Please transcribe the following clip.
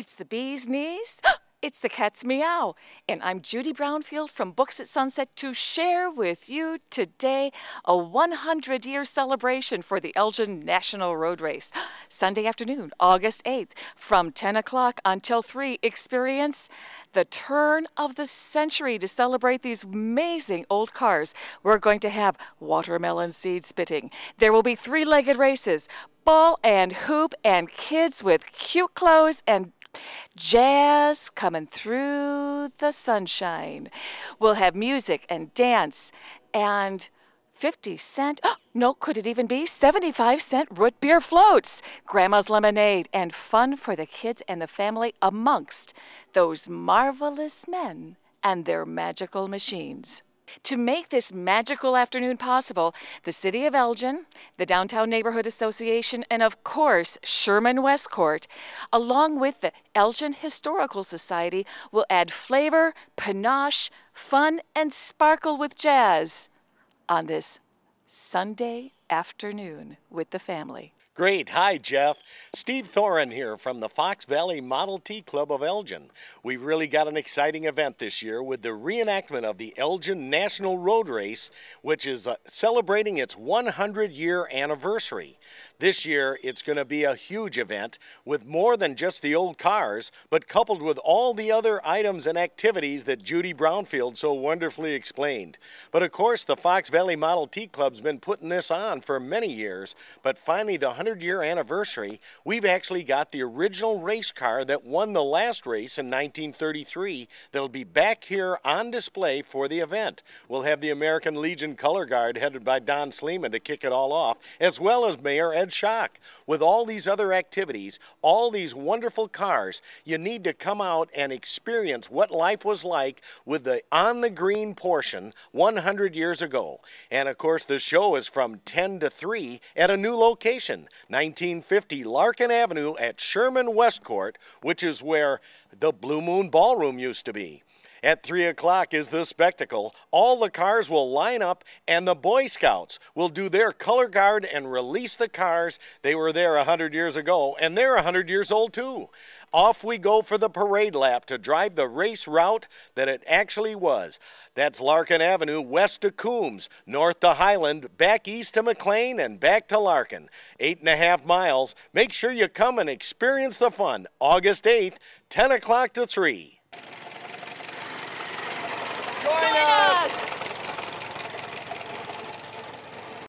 It's the bee's knees. It's the cat's meow. And I'm Judy Brownfield from Books at Sunset to share with you today a 100 year celebration for the Elgin National Road Race. Sunday afternoon, August 8th, from 10 o'clock until 3, experience the turn of the century to celebrate these amazing old cars. We're going to have watermelon seed spitting. There will be three legged races, ball and hoop, and kids with cute clothes and Jazz coming through the sunshine. We'll have music and dance and 50 cent, oh, no, could it even be 75 cent root beer floats, grandma's lemonade, and fun for the kids and the family amongst those marvelous men and their magical machines. To make this magical afternoon possible, the City of Elgin, the Downtown Neighborhood Association, and of course, Sherman Westcourt, along with the Elgin Historical Society, will add flavor, panache, fun, and sparkle with jazz on this Sunday afternoon with the family. Great. Hi, Jeff. Steve Thorin here from the Fox Valley Model T Club of Elgin. We really got an exciting event this year with the reenactment of the Elgin National Road Race, which is uh, celebrating its 100 year anniversary. This year, it's going to be a huge event with more than just the old cars, but coupled with all the other items and activities that Judy Brownfield so wonderfully explained. But of course, the Fox Valley Model T Club's been putting this on for many years, but finally, the 100 year anniversary, we've actually got the original race car that won the last race in 1933 that'll be back here on display for the event. We'll have the American Legion Color Guard headed by Don Sleeman to kick it all off, as well as Mayor Ed Schock. With all these other activities, all these wonderful cars, you need to come out and experience what life was like with the on the green portion 100 years ago. And of course, the show is from 10 to 3 at a new location, 1950 Larkin Avenue at Sherman Westcourt, which is where the Blue Moon Ballroom used to be. At 3 o'clock is the spectacle. All the cars will line up, and the Boy Scouts will do their color guard and release the cars. They were there 100 years ago, and they're 100 years old too. Off we go for the parade lap to drive the race route that it actually was. That's Larkin Avenue west to Coombs, north to Highland, back east to McLean, and back to Larkin. Eight and a half miles. Make sure you come and experience the fun. August 8th, 10 o'clock to 3. Join us!